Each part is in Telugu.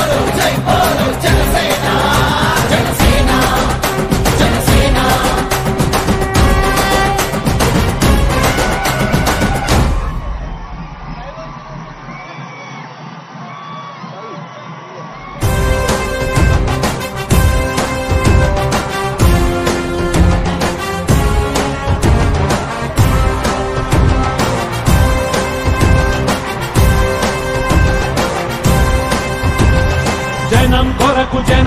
జనం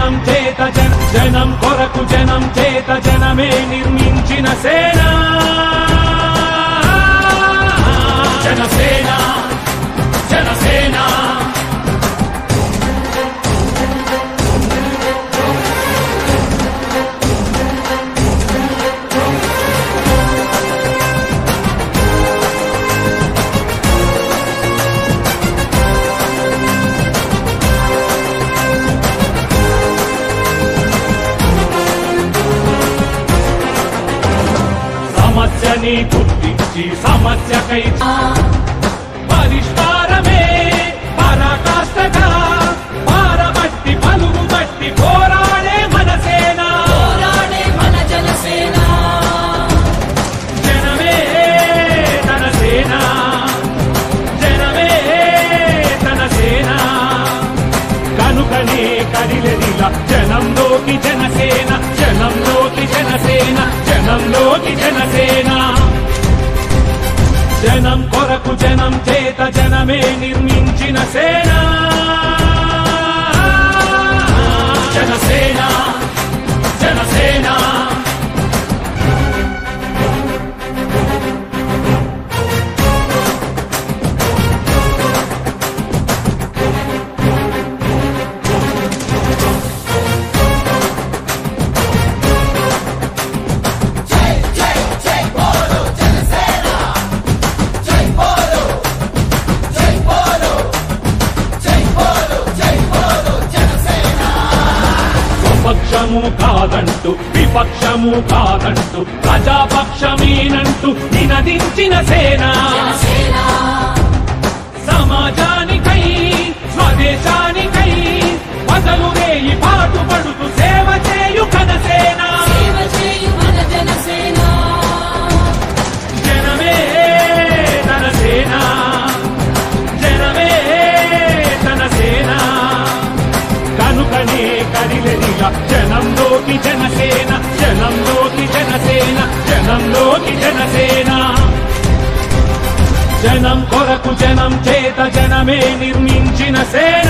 జనం చేత జనం కొరకు జనం చేత జనమే నిర్మించిన సే సమస్యని గుర్తించి సమస్యకై పరిష్కారమే పరాకాష్ఠగా. పారబట్టి పలుగు బట్టి పోరాడే మనసేన. పోరాడే మన జనసేన. జనమే తన సేన. జనమే తన సేన. కనుకనే కదిలెదిల జనంలోకి జనసేన జనంలోకి కొరకు జనం చేత జనమే నిర్మించిన సేనా. పక్షము కాదంటూ విపక్షము కాదంటూ ప్రజాపక్షమేనంటూ నినదించిన సేన. సమాజానికై స్వదేశానికై బదలు రేయి పాటుపడుతూ జనంలోకి జనసేన జనంలోకి జనసేన జనంలోకి జనసేన. జనం కొరకు జనం చేత జనమే నిర్మించిన సేన.